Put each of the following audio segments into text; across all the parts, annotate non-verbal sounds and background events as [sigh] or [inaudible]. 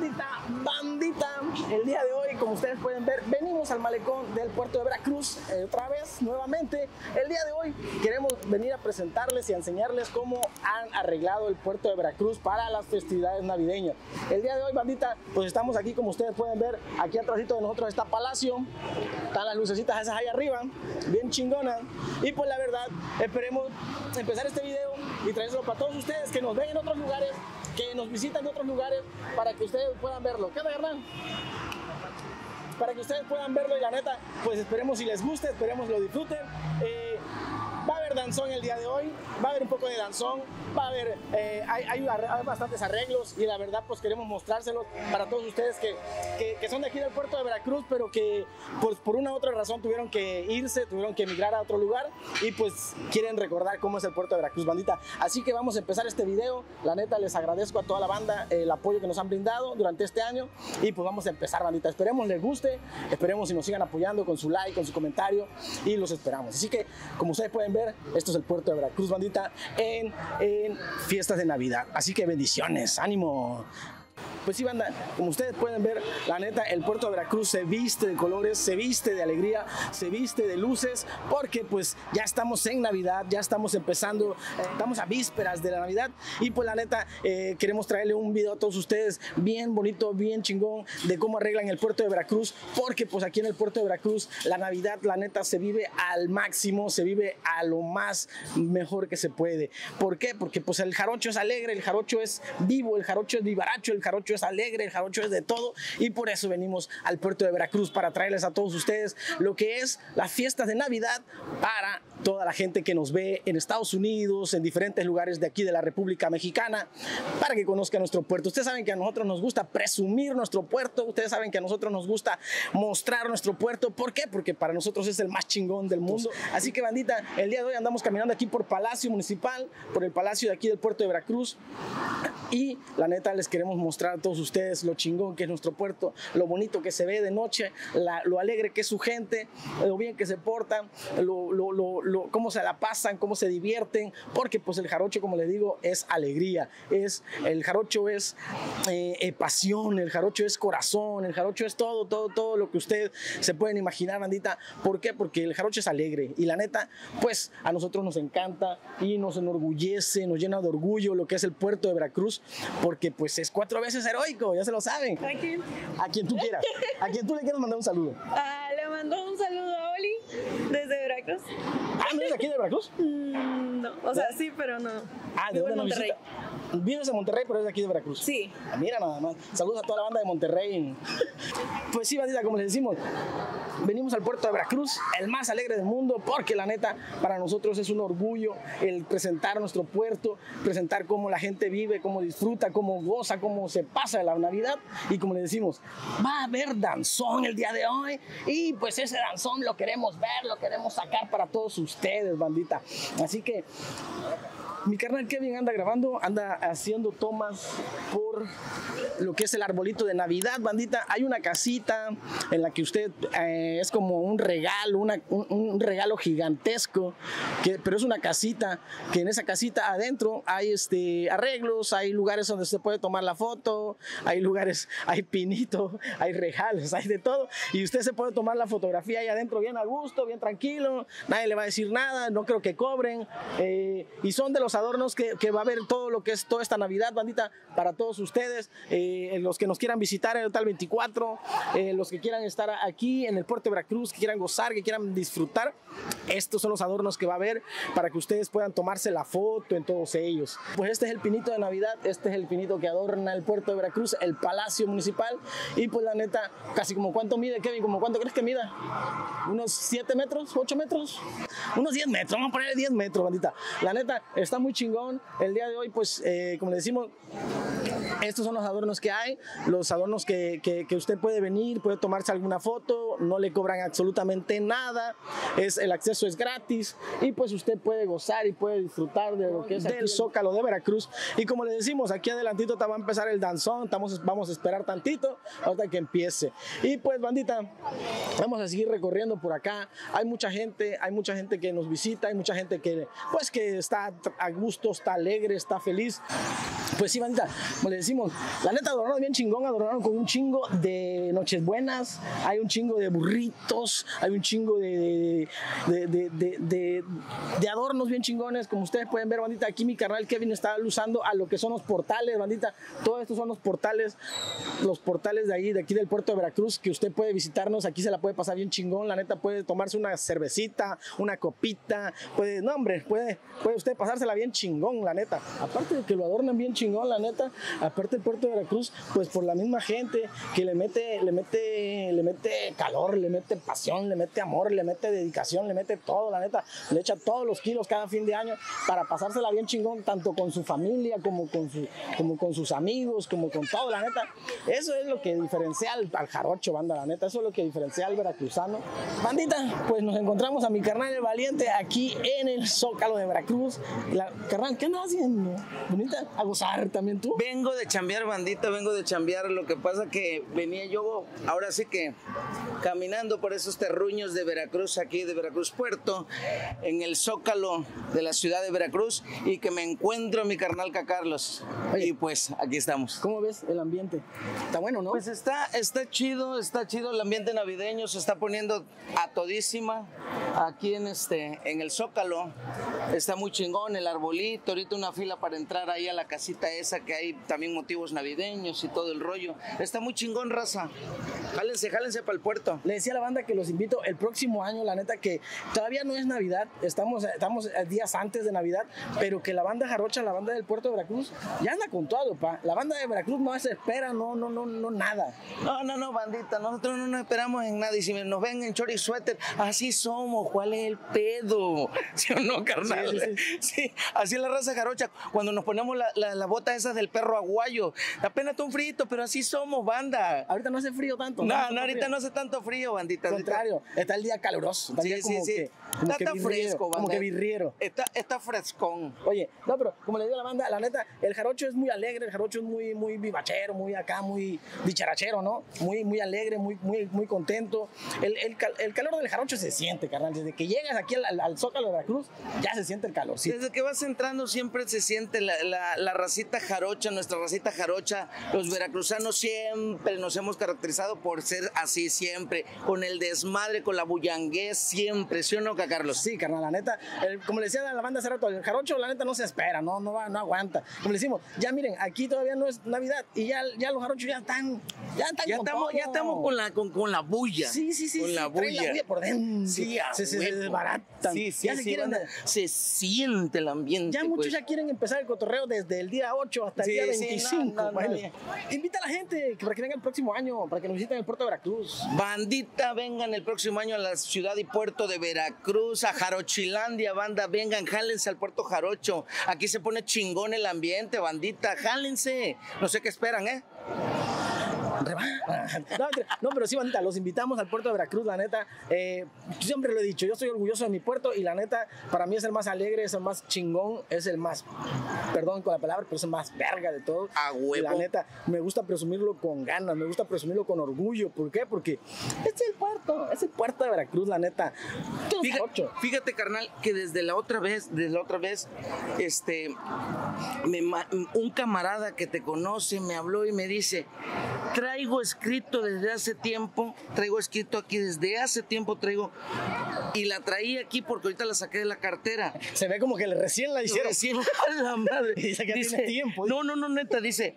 bandita, bandita. El día de hoy, como ustedes pueden ver, al malecón del puerto de Veracruz eh, otra vez, nuevamente. El día de hoy queremos venir a presentarles y a enseñarles cómo han arreglado el puerto de Veracruz para las festividades navideñas. El día de hoy, bandita, pues estamos aquí, como ustedes pueden ver, aquí atrásito de nosotros está Palacio, están las lucecitas esas ahí arriba, bien chingonas. Y pues la verdad, esperemos empezar este video y traérselo para todos ustedes que nos ven en otros lugares que nos visitan de otros lugares para que ustedes puedan verlo. ¿Qué onda, Hernán? Para que ustedes puedan verlo y la neta, pues esperemos si les guste, esperemos lo disfruten. Eh, haber danzón el día de hoy, va a haber un poco de danzón, va a haber, eh, hay, hay, hay, bastantes arreglos y la verdad pues queremos mostrárselos para todos ustedes que, que, que, son de aquí del puerto de Veracruz, pero que pues por una u otra razón tuvieron que irse, tuvieron que emigrar a otro lugar y pues quieren recordar cómo es el puerto de Veracruz, bandita. Así que vamos a empezar este video, la neta les agradezco a toda la banda el apoyo que nos han brindado durante este año y pues vamos a empezar, bandita. Esperemos les guste, esperemos si nos sigan apoyando con su like, con su comentario y los esperamos. Así que como ustedes pueden ver, esto es el puerto de Veracruz, bandita, en, en fiestas de Navidad. Así que bendiciones, ánimo. Pues sí, banda, como ustedes pueden ver, la neta, el puerto de Veracruz se viste de colores, se viste de alegría, se viste de luces, porque pues ya estamos en Navidad, ya estamos empezando, eh, estamos a vísperas de la Navidad y pues la neta, eh, queremos traerle un video a todos ustedes bien bonito, bien chingón de cómo arreglan el puerto de Veracruz, porque pues aquí en el puerto de Veracruz la Navidad, la neta, se vive al máximo, se vive a lo más mejor que se puede. ¿Por qué? Porque pues el jarocho es alegre, el jarocho es vivo, el jarocho es vivaracho, el jarocho es alegre, el jarocho es de todo y por eso venimos al puerto de Veracruz para traerles a todos ustedes lo que es las fiestas de Navidad para toda la gente que nos ve en Estados Unidos, en diferentes lugares de aquí de la República Mexicana, para que conozcan nuestro puerto. Ustedes saben que a nosotros nos gusta presumir nuestro puerto, ustedes saben que a nosotros nos gusta mostrar nuestro puerto. ¿Por qué? Porque para nosotros es el más chingón del mundo. Así que bandita, el día de hoy andamos caminando aquí por Palacio Municipal, por el Palacio de aquí del puerto de Veracruz y la neta les queremos mostrar a todos ustedes lo chingón que es nuestro puerto, lo bonito que se ve de noche, la, lo alegre que es su gente, lo bien que se portan, lo, lo, lo, cómo se la pasan, cómo se divierten, porque pues el jarocho, como les digo, es alegría, es, el jarocho es eh, eh, pasión, el jarocho es corazón, el jarocho es todo, todo, todo lo que ustedes se pueden imaginar, bandita. ¿Por qué? Porque el jarocho es alegre y la neta, pues a nosotros nos encanta y nos enorgullece, nos llena de orgullo lo que es el puerto de Veracruz, porque pues es cuatro veces heroico, ya se lo saben. ¿A quién? A quien tú quieras. A quien tú le quieras mandar un saludo. [laughs] Ah, le mando un saludo a Oli desde Veracruz. Ah, ¿no eres aquí de Veracruz? [laughs] Mm, no, o sea, sí, pero no. Ah, ¿de Monterrey. visita? Vives en Monterrey, pero eres de aquí de Veracruz. Sí. Ah, Mira nada más. Saludos a toda la banda de Monterrey. [laughs] Pues sí, bandita, como les decimos, venimos al puerto de Veracruz, el más alegre del mundo, porque la neta, para nosotros es un orgullo el presentar nuestro puerto, presentar cómo la gente vive, cómo disfruta, cómo goza, cómo se pasa la Navidad. Y como les decimos, va a haber danzón el día de hoy. Y pues ese danzón lo queremos ver, lo queremos sacar para todos ustedes, bandita. Así que mi carnal Kevin anda grabando, anda haciendo tomas por lo que es el arbolito de Navidad, bandita. Hay una casita en la que usted eh, es como un regalo, una- un, un regalo gigantesco, que, pero es una casita, que en esa casita adentro hay este, arreglos, hay lugares donde se puede tomar la foto, hay lugares, hay pinito, hay regalos, hay de todo. Y usted se puede tomar la fotografía ahí adentro bien a gusto, bien tranquilo, nadie le va a decir nada, no creo que cobren. eh, y son de los adornos que, va a haber todo lo que es toda esta Navidad, bandita, para todos ustedes, eh, los que nos quieran visitar en el Tal 24, eh, los que quieran estar aquí en el puerto de Veracruz, que quieran gozar, que quieran disfrutar. Estos son los adornos que va a haber para que ustedes puedan tomarse la foto en todos ellos. Pues este es el pinito de Navidad, este es el pinito que adorna el puerto de Veracruz, el Palacio Municipal. Y pues la neta, casi como cuánto mide, Kevin, como cuánto crees que mida? Unos 7 metros, 8 metros, unos 10 metros, vamos a ponerle 10 metros, bandita. La neta, está muy chingón. El día de hoy, pues, eh, como le decimos, estos son los adornos que hay, los adornos que, que- que usted puede venir, puede tomarse alguna foto, no le cobran absolutamente nada, es, el acceso es gratis y pues usted puede gozar y puede disfrutar de lo que es el Zócalo de Veracruz. Y como le decimos, aquí adelantito te va a empezar el danzón, estamos, vamos a esperar tantito hasta que empiece. Y pues bandita, vamos a seguir recorriendo por acá. Hay mucha gente, hay mucha gente que nos visita, hay mucha gente que pues que está a gusto, está alegre, está feliz Pues sí, bandita, como le decimos, la neta adornaron bien chingón, adornaron con un chingo de noches buenas, hay un chingo de burritos, hay un chingo de, de, adornos bien chingones, como ustedes pueden ver, bandita, aquí mi carnal Kevin está usando a lo que son los portales, bandita, todos estos son los portales, los portales de ahí, de aquí del puerto de Veracruz, que usted puede visitarnos, aquí se la puede pasar bien chingón, la neta puede tomarse una cervecita, una copita, puede, no hombre, puede, puede usted pasársela bien chingón, la neta. Aparte de que lo adornan bien chingón, la neta, aparte el puerto de Veracruz, pues por la misma gente que le mete, le mete, le mete calor, le mete pasión, le mete amor, le mete dedicación, le mete todo, la neta, le echa todos los kilos cada fin de año para pasársela bien chingón, tanto con su familia como con, su, como con sus amigos, como con todo, la neta. Eso es lo que diferencia al, al jarocho, banda, la neta, eso es lo que diferencia al veracruzano. Bandita, pues nos encontramos a mi carnal el valiente aquí en el Zócalo de Veracruz. La, carnal, ¿qué andas haciendo? Bonita, a gozar también tú. Vengo de chambear, bandita, vengo de chambear. Lo que pasa que venía yo, ahora sí que caminando por esos terruños de Veracruz, aquí de Veracruz Puerto, en el zócalo de la ciudad de Veracruz, y que me encuentro a mi carnal Carlos. Oye. Y pues aquí estamos. ¿Cómo ves el ambiente? Está bueno, ¿no? Pues está, está chido, está chido el ambiente navideño, se está poniendo a todísima aquí en este, en el Zócalo. Está muy chingón el arbolito, ahorita una fila para entrar ahí a la casita esa que hay también motivos navideños y todo el rollo. Está muy chingón, raza. Jálense, jálense para el puerto. Le decía a la banda que los invito el próximo año, la neta que todavía no es Navidad, estamos, estamos días antes de Navidad, pero que la banda jarocha, la banda del puerto de Veracruz, ya anda con todo, pa. La banda de Veracruz no se espera, no, no, no, no, nada. No, no, no, bandita, nosotros no nos esperamos en nada y si nos ven en chori suéter, así somos, ¿cuál es el pedo? [laughs] ¿Sí o no, carnal? Sí, Sí, sí, así es la raza jarocha, cuando nos ponemos la, la, la bota esas del perro aguayo, apenas está un frito, pero así somos, banda. Ahorita no hace frío tanto. No, hace no, ahorita frío. no hace tanto frío, bandita. Al contrario, está el día caluroso, está Sí, día sí, como sí. que, como está, que está birriero, fresco, banda. como que birriero. Está, está frescón. Oye, no, pero como le digo a la banda, la neta, el jarocho es muy alegre, el jarocho es muy, muy vivachero, muy acá, muy dicharachero, ¿no? Muy, muy alegre, muy, muy, muy contento. El, el, cal- el calor del jarocho se siente, carnal. Desde que llegas aquí al, al- al Zócalo de Veracruz, ya se siente el calor. Sí. Desde que vas entrando siempre se siente la, la- la racita jarocha, nuestra racita jarocha. Los veracruzanos siempre nos hemos caracterizado por ser así siempre, con el desmadre, con la bullanguez siempre, ¿sí o no, Carlos? Sí, carnal, la neta, el- como le decía la banda hace rato, el jarocho, la neta, no se espera, no, no, va, no aguanta. Como le decimos, ya miren, aquí todavía no es Navidad y ya, ya los jarochos ya están, ya están Ya con estamos, todo. ya estamos con la, con, con la bulla. Sí, sí, sí. Con sí, la traen bulla. por dentro. Sí, se, se, se huevo. desbaratan. Sí, sí, ya se quieren. Se siente el ambiente. Ya muchos pues. ya quieren empezar el cotorreo desde el día 8 hasta el Sí, día sí, 25. no, no, bueno. no. Invita a la gente para que venga el próximo año, para que nos visiten el puerto de Veracruz. Bandita, vengan el próximo año a la ciudad y puerto de Veracruz, a Jarochilandia, banda, vengan, jálense al puerto Jarocho. Aquí se pone chingón el ambiente, bandita, jálense. No sé qué esperan, ¿eh? No, pero sí, bandita, los invitamos al puerto de Veracruz, la neta. Eh, siempre lo he dicho, yo estoy orgulloso de mi puerto y la neta, para mí es el más alegre, es el más chingón, es el más, perdón con la palabra, pero es el más verga de todos. A huevo. Y la neta, me gusta presumirlo con ganas, me gusta presumirlo con orgullo. ¿Por qué? Porque es el puerto, es el puerto de Veracruz, la neta. ¿Qué es Fíjate, fíjate, carnal, que desde la otra vez, desde la otra vez, este, me un camarada que te conoce me habló y me dice, traigo escrito desde hace tiempo, traigo escrito aquí desde hace tiempo, traigo, y la traí aquí porque ahorita la saqué de la cartera. Se ve como que recién la hicieron. Recién, [laughs] a la madre. [laughs] Dice que tiene tiempo. No, no, no, neta, dice,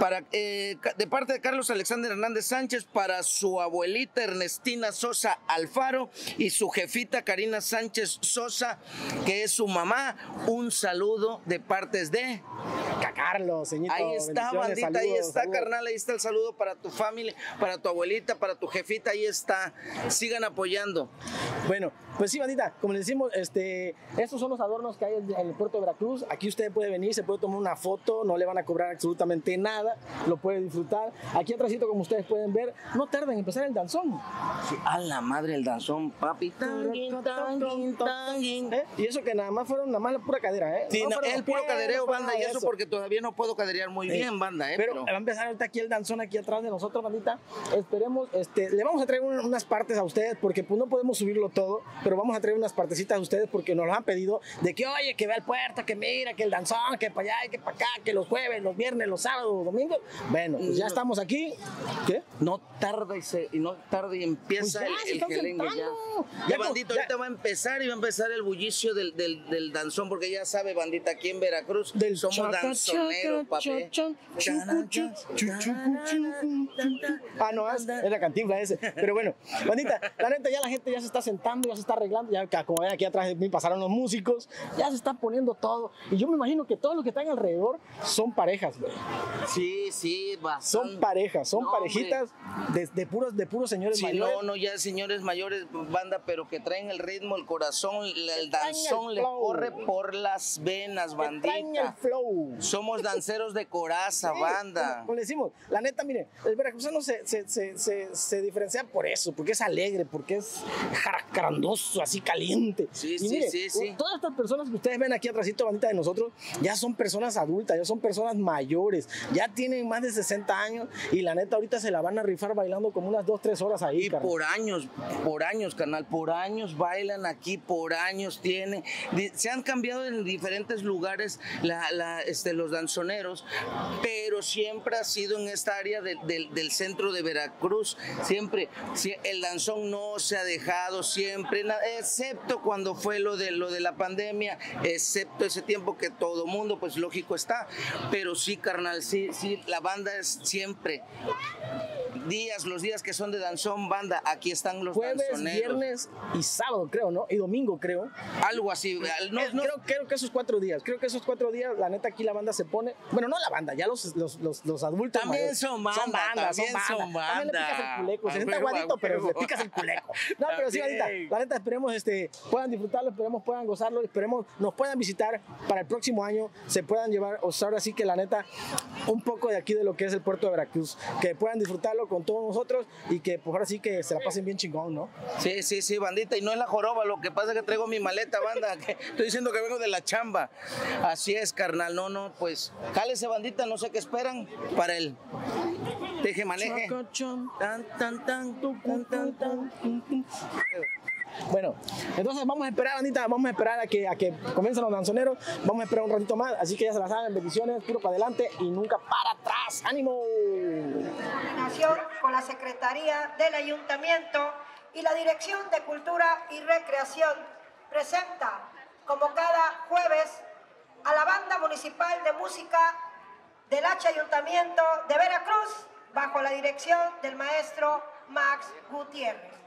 para, eh, de parte de Carlos Alexander Hernández Sánchez, para su abuelita Ernestina Sosa Alfaro y su jefita Karina Sánchez Sosa, que es su mamá, un saludo de partes de... Carlos, señorito. Ahí está, bandita, ahí está, saludos. carnal, ahí está el saludo para tu familia, para tu abuelita, para tu jefita, ahí está. Sigan apoyando. Bueno, pues sí, bandita, como les decimos, este, estos son los adornos que hay en el puerto de Veracruz. Aquí usted puede venir, se puede tomar una foto, no le van a cobrar absolutamente nada, lo puede disfrutar. Aquí atrásito, como ustedes pueden ver, no tarda en empezar el danzón. A la madre el danzón, papi. Tanguin, tanguin, tanguin. ¿Eh? Y eso que nada más fueron nada más la pura cadera, ¿eh? Sí, no, el puro cadereo, banda, y eso porque todavía no puedo caderear muy Sí. bien, banda, ¿eh? Pero, Pero, va a empezar ahorita aquí el danzón aquí atrás de nosotros, bandita. Esperemos, este, le vamos a traer un- unas partes a ustedes porque pues no podemos subirlo todo, pero vamos a traer unas partecitas a ustedes porque nos lo han pedido de que, oye, que vea el puerto, que mira, que el danzón, que para allá, que para acá, que los jueves, los viernes, los sábados, los domingos. Bueno, pues ya estamos aquí. ¿Qué? No tarda y, se, y no tarda y empieza Pues ya, el, el gelengue ya. Ya, Ya, bandito, ya. ahorita va a empezar y va a empezar el bullicio del, del, del danzón, porque ya sabe, bandita, aquí en Veracruz Del somos chaca, danzoneros, chucu, chucu. Ah, no, es la cantinfla ese. Pero bueno, bandita, la neta ya la gente ya se está sentando, ya se está arreglando, ya como ven aquí atrás de mí pasaron los músicos, ya se está poniendo todo. Y yo me imagino que todos los que están alrededor son parejas, güey. Sí, sí, bastante. Son parejas, son No, parejitas de, de puros, de puros señores Sí, mayores. no, no, ya señores mayores, banda, pero que traen el ritmo, el corazón, el el danzón le flow. corre por las venas, que traen el bandita. flow. Somos danceros de coraza, Sí, banda. Como, le decimos, la neta, mire, el veracruzano se, se, se, se, se diferencia por eso, porque es alegre, porque es jaracarandoso, así caliente. Sí, Y sí, mire, sí, sí. Todas estas personas que ustedes ven aquí atrásito, bandita de nosotros, ya son personas adultas, ya son personas mayores, ya tienen más de 60 años y la neta ahorita se la van a rifar bailando como unas 2, 3 horas ahí, Y carnal. por años, por años, canal, por años bailan aquí, por años tienen. Se han cambiado en diferentes lugares la- la, este, los danzoneros, pero siempre ha sido en esta área de- del- del centro de Veracruz. Siempre, sie- el danzón no se ha dejado, siempre, excepto cuando fue lo de, lo de la pandemia, excepto ese tiempo que todo mundo, pues lógico está. Pero sí, carnal, sí, sí, la banda es siempre días, los días que son de danzón, banda, aquí están los Jueves, danzoneros. viernes y sábado, creo, ¿no? Y domingo, creo. Algo así. No, Eh, no- creo, creo que esos cuatro días, creo que esos cuatro días, la neta aquí la banda se pone, bueno, no la banda, ya los, los, los, los adultos. También mayores. son banda, también son También le banda. picas el culeco, se sienta a pero le picas el culeco. No, pero sí, También. La neta esperemos este, puedan disfrutarlo, esperemos puedan gozarlo, esperemos nos puedan visitar para el próximo año, se puedan llevar, o sea, ahora sí que la neta, un poco de aquí de lo que es el puerto de Veracruz, que puedan disfrutarlo con todos nosotros y que pues ahora sí que se la pasen bien chingón, ¿no? Sí, sí, sí, bandita, y no es la joroba, lo que pasa es que traigo mi maleta, banda, [laughs] que estoy diciendo que vengo de la chamba. Así es, carnal, no, no, pues, jálese, bandita, no sé qué esperan para el teje maneje. Tan, tan, tan, tan, tan, tan. Bueno, entonces vamos a esperar, bandita, vamos a esperar a que, a que comiencen los danzoneros, vamos a esperar un ratito más, así que ya se la saben, bendiciones, puro para adelante y nunca para atrás, ánimo. coordinación con la Secretaría del Ayuntamiento y la Dirección de Cultura y Recreación presenta, como cada jueves, a la Banda Municipal de Música del H Ayuntamiento de Veracruz, bajo la dirección del maestro Max Gutiérrez.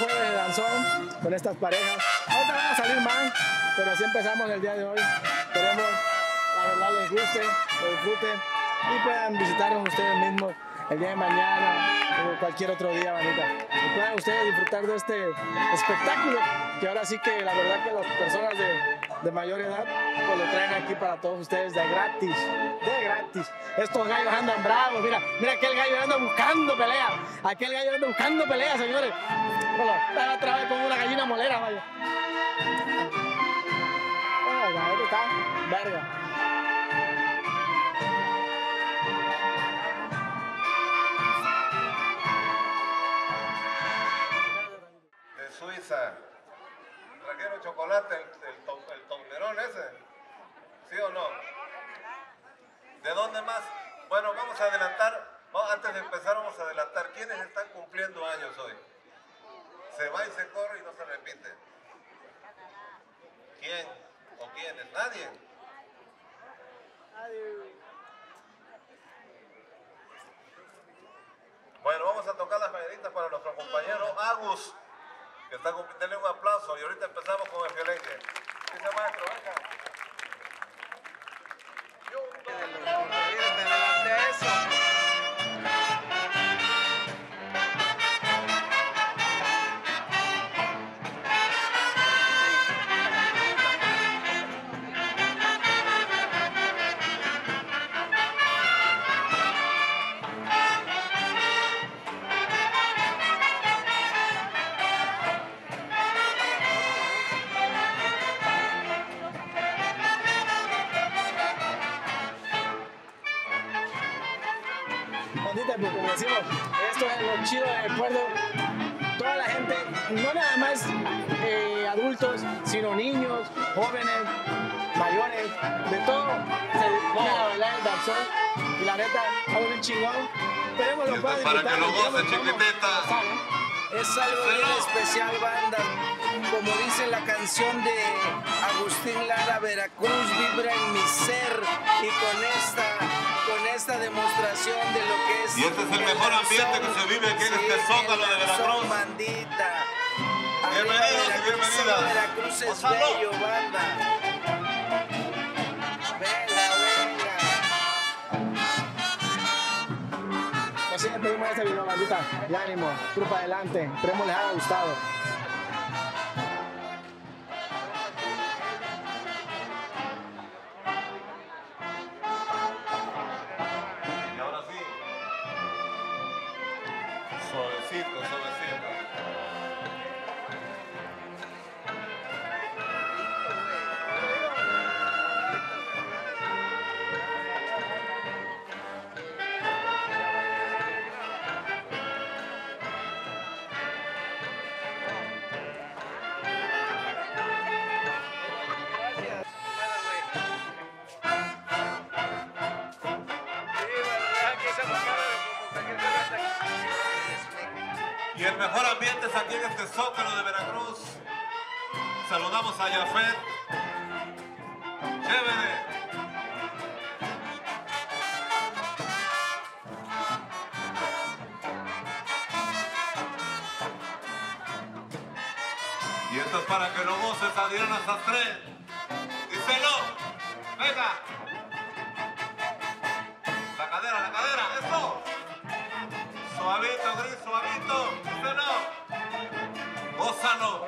Jueves de danzón con estas parejas. Ahorita van a salir más, pero así empezamos el día de hoy. Esperemos, la verdad, les guste, lo disfruten y puedan visitarnos ustedes mismos el día de mañana o cualquier otro día, manita. Y puedan ustedes disfrutar de este espectáculo que ahora sí que la verdad que las personas de, de mayor edad pues lo traen aquí para todos ustedes de gratis, de gratis. Estos gallos andan bravos, mira, mira aquel gallo anda buscando pelea, aquel gallo anda buscando pelea, señores. Bueno, está otra vez como una gallina molera, vaya. Bueno, está verga. de Suiza. ¿Trajeron chocolate, el, el toblerón ese? ¿Sí o no? ¿De dónde más? Bueno, vamos a adelantar, antes de empezar vamos a adelantar quiénes están cumpliendo años hoy. Se va y se corre y no se repite. ¿Quién o quiénes? Nadie. Bueno, vamos a tocar las mañanitas para nuestro compañero Agus, que está cumpliendo. Un aplauso y ahorita empezamos con el violencia. Dice maestro, venga. Y la neta, algo bien chingón. Esperemos lo puedan para que lo gocen, chiquitita. Es algo bien especial, banda. Como dice la canción de Agustín Lara, Veracruz vibra en mi ser. Y con esta, con esta demostración de lo que es. Y este es el mejor ambiente que se vive aquí en este Zócalo de el danzón, Veracruz. bandita. Arriba, Bienvenidos y bienvenidas. Veracruz es bello, banda. Así despedimos este video, bandita. Y ánimo, trupa adelante. Esperemos les haya gustado. Y ahora sí. Suavecito, suavecito. El mejor ambiente es aquí en este Zócalo de Veracruz. Saludamos a Yafet. Chévere. Y esto es para que lo goces Adriana Sastre. Díselo. Venga. La cadera, la cadera. Eso. Suavito, Gózalo.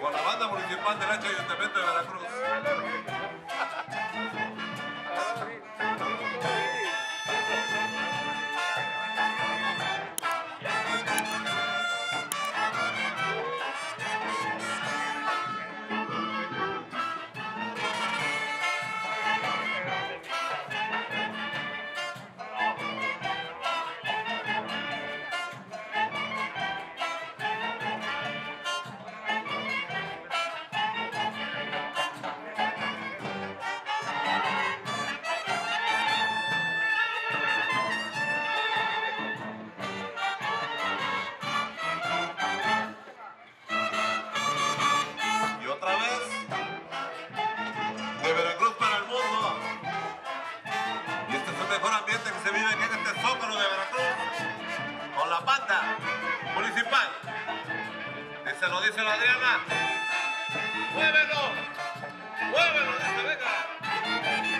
Con la banda municipal del H Ayuntamiento de Veracruz. Se lo dice la Adriana. ¡Muévelo! ¡Muévelo! Dice, venga.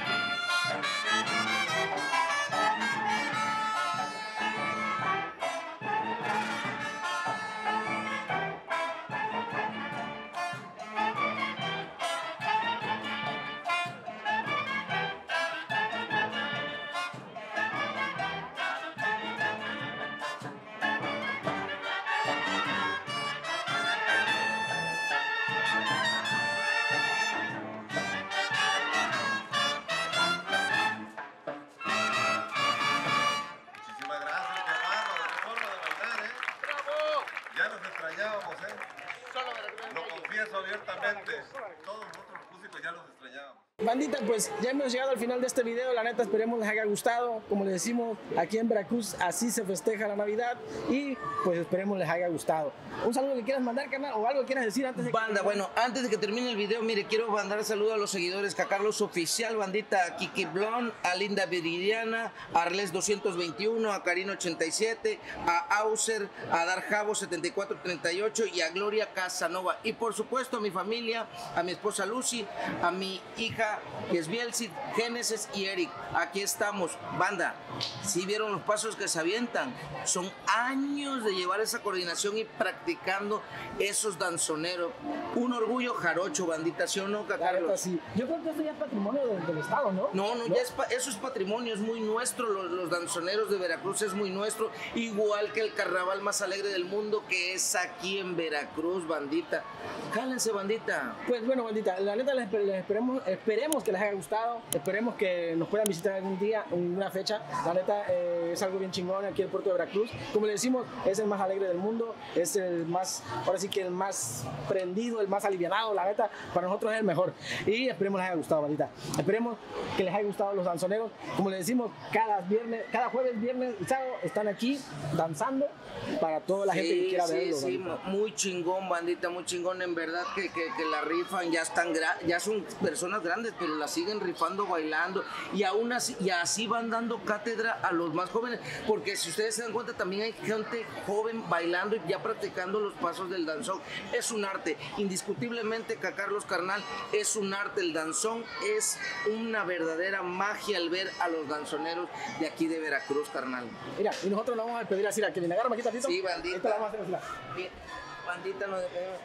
Ya nos extrañábamos, ¿eh? Lo confieso abiertamente. Todos nosotros los músicos ya los extrañábamos. Bandita, pues ya hemos llegado al final de este video. La neta, esperemos les haya gustado. Como les decimos, aquí en Veracruz así se festeja la Navidad. Y pues esperemos les haya gustado. Un saludo que quieras mandar, canal, o algo que quieras decir antes de que- Banda, bueno, antes de que termine el video, mire, quiero mandar saludos a los seguidores, a Carlos Oficial, bandita, a Kiki Blon, a Linda Viridiana, a Arles 221, a Karina 87, a Auser, a Darjavo 7438 y a Gloria Casanova. Y por supuesto a mi familia, a mi esposa Lucy, a mi hija que es Bielsit, Génesis y Eric. Aquí estamos, banda. Si vieron los pasos que se avientan, son años de llevar esa coordinación y practicando esos danzoneros. Un orgullo jarocho, bandita, ¿sí o no, Carlos? sí. Yo creo que esto ya es patrimonio del, del Estado, ¿no? No, no, ya es eso es patrimonio, es muy nuestro. Los, los danzoneros de Veracruz es muy nuestro. Igual que el carnaval más alegre del mundo, que es aquí en Veracruz, bandita. Jálense, bandita. Pues bueno, bandita, la neta les, les esperemos, esperemos que les haya gustado, esperemos que nos puedan visitar algún día, en una fecha. La neta eh, es algo bien chingón aquí en el puerto de Veracruz. Como le decimos, es el más alegre del mundo, es el más, ahora sí que el más prendido, el más alivianado, la neta, para nosotros es el mejor. Y esperemos les haya gustado, bandita. Esperemos que les haya gustado los danzoneros. Como le decimos, cada viernes, cada jueves, viernes y sábado están aquí danzando para toda la gente que quiera sí, bandita. muy chingón, bandita, muy chingón. En verdad que, que, que la rifan, ya están ya son personas grandes, pero la siguen rifando, bailando. Y aún así, y así van dando cátedra a los más jóvenes. Porque si ustedes se dan cuenta, también hay gente joven bailando y ya practicando los pasos del danzón. Es un arte. Indiscutiblemente, que Carlos Carnal es un arte. El danzón es una verdadera magia al ver a los danzoneros de aquí de Veracruz, carnal. Mira, y nosotros nos vamos a pedir así, a que le agarra aquí tantito. Sí, bandita. Esta la vamos a hacer. Bien, bandita nos despedimos.